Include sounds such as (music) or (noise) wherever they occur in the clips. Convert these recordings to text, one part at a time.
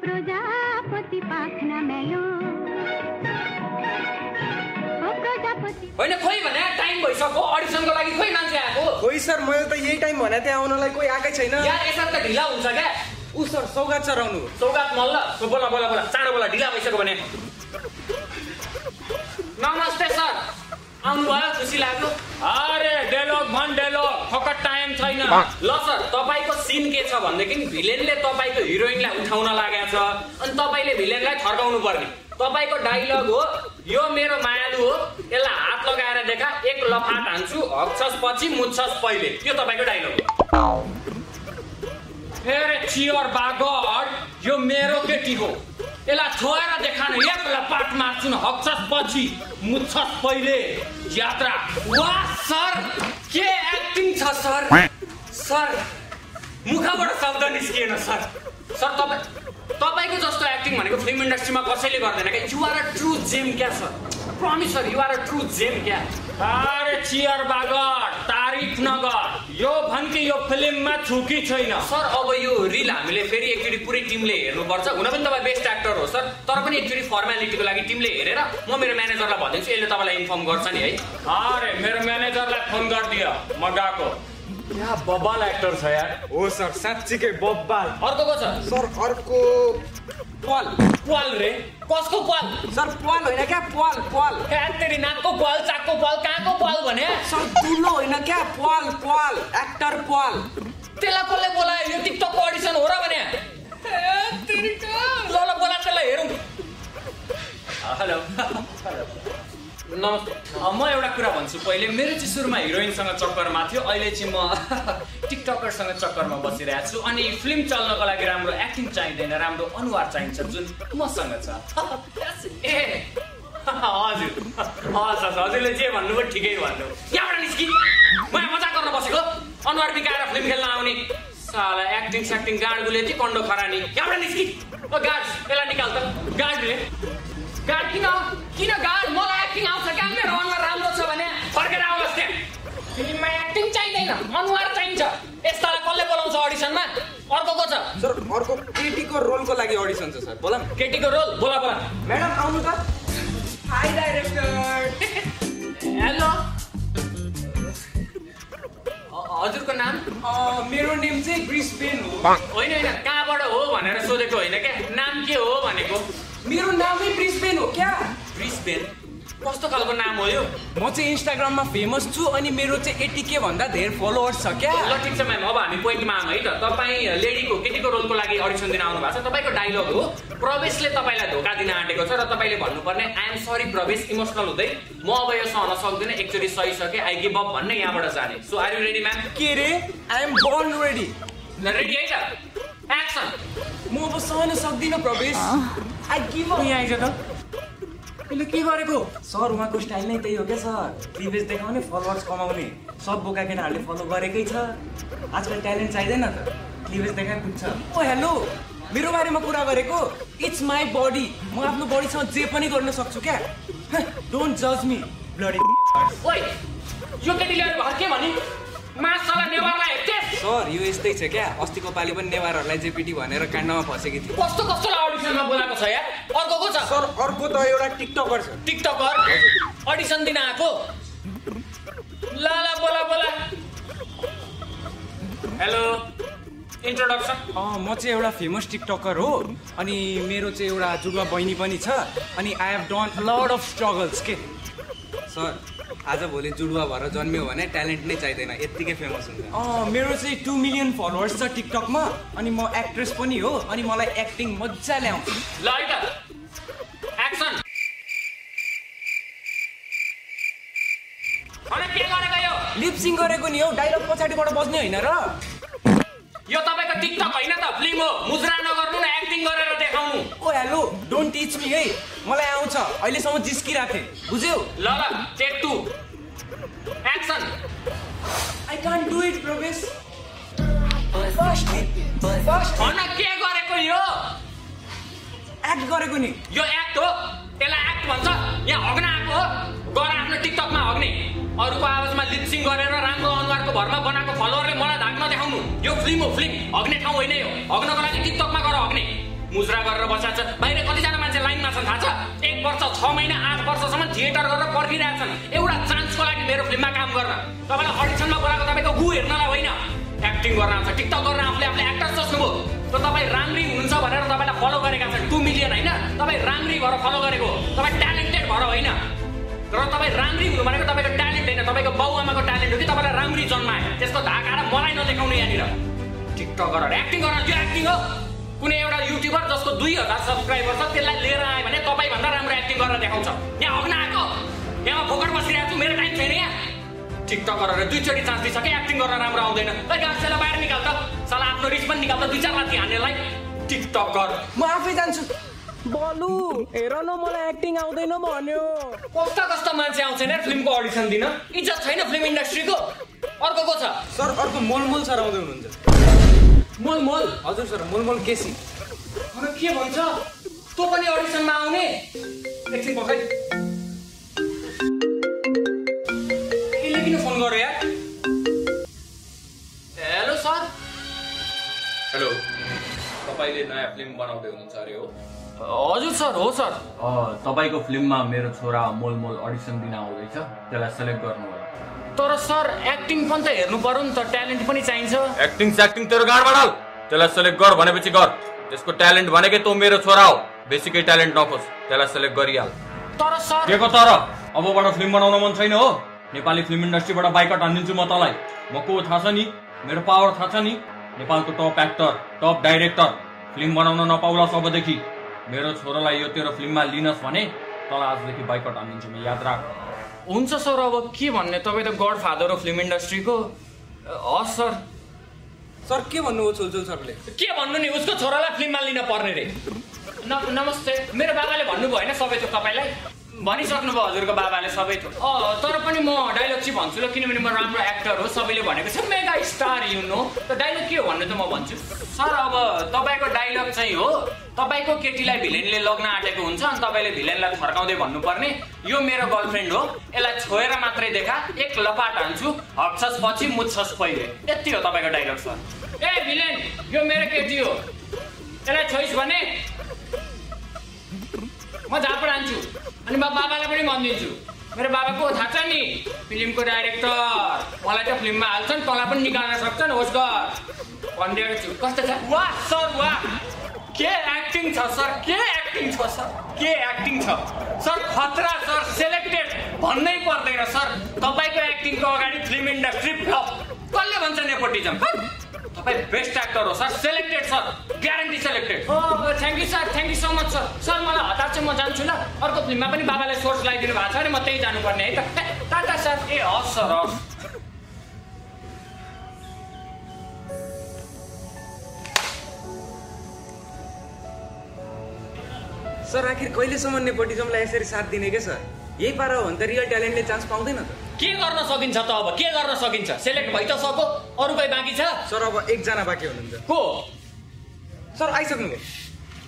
प्रजापति पाखना मेलो होइन खोइ भने टाइम भइसक्यो अडिसनको लागि खोइ मान्छे आएको? खोइ सर मैले त यही टाइम भने त्यहाँ आउनलाई कोही आएकै छैन। यार यसरी त ढिला हुन्छ क्या? ऊ सर सौगात चराउनु सौगात मल्ल सो बोला बोला बोला। चाँडो बोला ढिला भइसक्यो भने। नमस्ते सर। आउनुभयो खुसी लाग्यो अरे डेलोग भन डेलोग फकट टाइम छैन। ल सर तपाईँको सिन के छ भनेदेखि भिलेनले तपाईँको हिरोइनलाई उठाउन लागेको छ अनि तपाईँले भिलेनलाई थर्काउनु पर्ने। तपाईँको डाइलग हो यो मेरो मायालु हो यसलाई हात लगाएर देखा एक लफाट हान्छु हक्छस् पछि मुच्छस् पहिले। यो तपाईँको डाइलग हो। फेरि चियर बागड यो मेरो केटी हो। यसलाई छोएर देखान एक लपाट मार्छु हक्छस् पछि मुच्छस् पहिले यात्रा। वाह सर के एक्टिङ छ सर? सर मुखबाट शब्द निस्किएन सर। सर तपाईँ तपाईँको जस्तो एक्टिङ भनेको फिल्म इन्डस्ट्रीमा कसैले गर्दैन क्या? You are a true gem क्या sir? Promise sir you are a true gem क्या? अरे चियर बागड तारिफ नगर। यो भन् कि यो फिल्ममा छु कि छैन। सर अब यो रिल हामीले फेरि एकचोटि पुरै टिमले हेर्नुपर्छ। हुन पनि तपाईँ बेस्ट एक्टर हो सर। तर पनि एकचोटि फर्मालिटीको लागि टिमले हेरेर म मेरो म्यानेजरलाई भनिदिन्छु यसले तपाईँलाई इन्फर्म गर्छ नि है। अरे मेरो म्यानेजरलाई फोन गरिदियो म गएको यहाँ बब्बाल एक्टर छ यार? हो सर। साँच्चीकै बब्बाल अर्को को छ? सर अर्को पाल पाल रे। कसको पाल सर पाल होइन क्या? पाल पाल तेरि नाकको पाल चाकको पाल कहाँको पाल सर ठुलो होइन क्या पाल पाल एक्टर पाल त्यसलाई कसले बोलायो यो टिकटकको अडिसन हो र भने ए, तेरिका। ल ल बोला त्यसलाई हेरौँ हेलो नमस्ते म एउटा कुरा भन्छु। पहिले मेरो चाहिँ सुरुमा हिरोइनसँग चक्करमा थियो अहिले चाहिँ म (laughs) टिकटकरसँग चक्करमा बसिरहेको छु। अनि फिल्म चल्नको लागि राम्रो एक्टिङ चाहिँदैन राम्रो अनुहार चाहिन्छ जुन मसँग छ। (laughs) ए हजुर। हस् हस् हजुरले जे भन्नुभयो ठिकै भन्नु यहाँबाट निस्कि। म यहाँ मजाक गर्न बसेको। अनुहार बिकाएर फिल्म खेल्न आउने। साला एक्टिङ स्याक्टिङ गाडगुले चाहिँ कन्डो खरानी। यहाँबाट निस्कि। ओ गाड यसलाई निकाल त। गाडले गाड किन? किन गाड? मलाई एक्टिङ आउँछ क्या? मेरो अनुहार राम्रो छ भने। फर्केर आउनुहोस् त्यहाँ फिल्ममा एक्टिङ चाहिँदैन। अनुहार चाहिन्छ। यस्तालाई कसले बोलाउँछ अडिसनमा अर्को को छ। सर अर्को केटीको रोलको लागि अडिसन छ सर। बोला केटीको रोल? बोला बोला। म्याडम आउनु त। हाई डाइरेक्टर हेलो हजुरको नाम? मेरो नेम चाहिँ ब्रिस्बेन हो। होइन होइन कहाँबाट हो भनेर सोधेको होइन क्या? नाम के हो भनेको? मेरो नामै ब्रिस्बेन हो क्या। ब्रिस्बेन कस्तो खालको नाम हो यो? म चाहिँ इन्स्टाग्राममा फेमस छु अनि मेरो चाहिँ एट्टी के भन्दा धेरै फलोवर्स छ क्या। ल ठिक छ म्याम पोइन्टमा आऊँ है त? तपाईँ लेडीको केटीको रोलको लागि अडिसन दिन आउनु भएको छ। तपाईँको डायलग हो प्रवेशले तपाईँलाई धोका दिन आँटेको छ र तपाईँले भन्नुपर्ने आइएम सरी प्रवेश इमोसनल हुँदै म अब यो सहन सक्दिनँ एकचोटि सहिसकेँ आई गिभ अप भन्ने यहाँबाट जाने। So are you ready ma'am के रे? आइएम बर्न रेडी रेडी है त? एक्सन म अब सहन सक्दिनँ प्रवेश। आई गिभ अप यहाँ आइज त? यसले के गरेको? सर उहाँको स्टाइल नै त्यही हो क्या सर। क्लिभेज देखाउने फलोवर्स कमाउने। सब बोका केटाहरूले फलो गरेकै छ। आजकल ट्यालेन्ट चाहिँदैन त। क्लिभेज देखाइ पुग्छ ओ हेलो मेरो बारेमा कुरा गरेको? इट्स माई बडी म आफ्नो बडीसँग जे पनि गर्न सक्छु क्या। डोन्ट जज मी ब्लडी ओइ यो केटीले अहिले भर्खे भने? मासला नेवारलाई हेर्छेस् सर यो यस्तै छ क्या। अस्तिको पालि पनि नेवारहरूलाई जेपिटी भनेर काण्डमा फसेकी थिए कस्तो कस्तोलाई अडिसनमा बोलाएको छ यार अर्को को छ? सर अर्को त एउटा टिकटकर छ। टिकटकर? अडिसन दिन आएको। ल ल बोला बोला। हेलो इन्ट्रोडक्सन अँ, म चाहिँ एउटा फेमस टिकटकर हो अनि मेरो चाहिँ एउटा जुडुवा बहिनी पनि छ अनि I have done lot of struggles के? सर आज भोलि जुडुवा भएर जन्मियो भने ट्यालेन्ट नै चाहिँदैन यत्तिकै फेमस हुन्छ। अँ मेरो चाहिँ टु मिलियन फलोवर्स छ टिकटकमा अनि म एक्ट्रेस पनि हो अनि मलाई एक्टिङ मजाले आउँछ। ल है त एक्सन अनि के गरेको यो लिपसिङ गरेको नि हौ डाइलग पछाडिबाट बज्ने होइन र? यो तपाईँको टिकटक होइन त फिल्म हो। मुजरा नगर्नु न एक्टिङ गरेर देखाउनु। Oh hello don't teach me है मलाई आउँछ अहिलेसम्म जिस्किरहेको थिएँ बुझ्यौ? ल ल take two action I can't do it Prabesh. के गरेको यो? एक्ट गरेको नि। यो एक्ट हो। यसलाई एक्ट भन्छ। यहाँ हग्न आएको हो। गर आफ्नो टिकटकमा हग्ने अरूको लिपसिङ गरेर राम्रो अनुहारको भरमा बनाएको फलोवरले मलाई धाक नदेखाउनु यो फिल्म हो फिल्म। हग्ने ठाउँ होइन यो। हग्नको लागि टिकटकमा गएर हग्ने मुजरा गरेर बसेको छ। बाहिर कतिजना मान्छे लाइनमा छन् थाहा छ? एक वर्ष छ महिना आठ वर्षसम्म थिएटर गरेर पर्खिरहेछन् एउटा चान्सको लागि मेरो फिल्ममा काम गर्न। तपाईँलाई अडिसनमा बोलाएको तपाईँको गु हेर्नलाई होइन। एक्टिङ गर्न आउँछ टिकटक गर्न आफूले आफूले एक्टर सोच्नुभयो। र तपाईँ राम्री हुनुहुन्छ भनेर तपाईँलाई फलो गरेका छन्। टु मिलियन होइन? तपाईँ राम्री भएर फलो गरेको। तपाईँ ट्यालेन्टेड भएर होइन। र तपाईँ राम्री हुनु भनेको तपाईँको ट्यालेन्ट होइन तपाईँको बाउ आमाको ट्यालेन्ट हो कि तपाईँलाई राम्री जन्मायो? त्यसको धाक आएर मलाई नदेखाउनु यहाँनिर। टिकटक गरेर एक्टिङ गरेर त्यो एक्टिङ हो। कुनै एउटा युट्युबर जसको दुई हजार सब्सक्राइबर छ त्यसलाई लिएर आयो भने तपाईँभन्दा राम्रो एक्टिङ गरेर देखाउँछ। यहाँ अग्न आएको। यहाँ फोकट बसिरहेको छु मेरो टाइम छैन यहाँ। टिकटक गरेर दुईचोटि चान्स दिइसक्यो एक्टिङ गर्न राम्रो आउँदैन। ल गाँसेलाई बाहिर निकाल त। साला आफ्नो रिच पनि निकाल त दुई चार लाठी हान्नेलाई गर म आफै जान्छु। बलु हेर न मलाई एक्टिङ आउँदैन भन्यो। कस्ता कस्ता मान्छे आउँछन् यार फिल्मको अडिसन दिन? इज्जत छैन फिल्म इन्डस्ट्रीको? अर्को को छ? सर अर्को मोलमोल सर आउँदै हुनुहुन्छ। मोल मोल हजुर सर मोलमोल केसी। अब के भन्छ? तँ पनि अडिसनमा आउने। एकछिन पखाइ। यसले किन फोन गर्यो यार? हेलो सर हेलो तपाईँले नयाँ फिल्म बनाउँदै हुनुहुन्छ अरे हो। हजुर सर हो सर। तपाईँको फिल्ममा मेरो छोरा मोल मोल अडिसन दिन आउँदैछ त्यसलाई सेलेक्ट गर्नु तर सर एक्टिङ पनि त हेर्नु पर्यो नि त ट्यालेन्ट पनि चाहिन्छ। एक्टिङ स्याक्टिङ तेरो गाडबाट हाल त्यसलाई सेलेक्ट गर भनेपछि गर। त्यसको ट्यालेन्ट भनेकै तँ मेरो छोरा हो। बेसिकै ट्यालेन्ट नखोज त्यसलाई सेलेक्ट गरिहाल। तर सर के को तर? अबबाट फिल्म बनाउन मन छैन हो। नेपाली फिल्म इन्डस्ट्रीबाट बाइकट हानिदिन्छु म तँलाई। म को थाहा छ नि? मेरो पावर थाहा छ नि? नेपालको top actor top director film बनाउन नपाउलास् अबदेखि मेरो छोरालाई यो तेरो फिल्ममा लिनस् भने तँलाई आजदेखि बाइकट हानिदिन्छु म याद राख। हुन्छ सर अब के भन्ने? तपाईँ त गड फादर हो फिल्म इन्डस्ट्रीको। हस् सर। सर के भन्नुभयो छुलछुल सरले? के भन्नु नि? उसको छोरालाई फिल्ममा लिन पर्ने रे। न नमस्ते। मेरो बाबाले भन्नुभयो होइन सबै थोक तपाईँलाई? भनिसक्नुभयो हजुरको बाबाले सबै थोक। अँ तर पनि म डाइलग चाहिँ भन्छु ल किनभने म राम्रो एक्टर हो सबैले भनेको छ मेगा स्टार यु नो त डाइलग के हो भन्नु त म भन्छु। सर अब तपाईँको डाइलग चाहिँ हो तपाईँको केटीलाई भिलेनले लग्न आँटेको हुन्छ अनि तपाईँले भिलेनलाई थर्काउँदै भन्नुपर्ने यो मेरो गर्लफ्रेन्ड हो। यसलाई छोएर मात्रै देखा एक लपाट हान्छु। हप्छस् पछि मुच्छस् पहिले। यति हो तपाईँको डाइलग सर ए भिलेन यो मेरो केटी हो। यसलाई छोइस् भने म झापड हान्छु अनि म बाबालाई पनि भनिदिन्छु। मेरो बाबाको थाहा छ नि फिल्मको डाइरेक्टर मलाई त फिल्ममा हाल्छन् तँलाई पनि निकाल्न सक्छन् होस् गर। भनिदिएको छु कस्तो छ? वाह सर वाह। के एक्टिङ छ सर के एक्टिङ छ सर के एक्टिङ छ सर खतरा सर सेलेक्टेड भन्नै पर्दैन सर तपाईँको एक्टिङको अगाडि फिल्म इन्डस्ट्री फ्लप कसले भन्छ नेपोटिजम तपाईँ बेस्ट एक्टर हो sir selected sir guarantee selected thank you sir thank you so much sir sir मलाई हतार चाहिँ म जान्छु ल। अर्को फिल्ममा पनि बाबाले सोर्स लगाइदिनु भएको छ अरे म त्यही जानुपर्ने है त। टाटा सर ए हस् सर हस्। सर आखिर कहिलेसम्म नेपोटिजमलाई यसरी साथ दिने के सर? यही पारा हो भने त रियल ट्यालेन्टले चान्स पाउँदैन त। के गर्न सकिन्छ त अब? के गर्न सकिन्छ? सेलेक्ट भइ त सको अरू कोही बाँकी छ। सर अब एकजना बाँकी हुनुहुन्छ। को? सर आइसक्नुभयो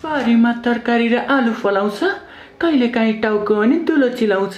बारीमा तरकारी र आलु फलाउँछ। कहिलेकाहीँ टाउको अनि दुलो चिलाउँछ।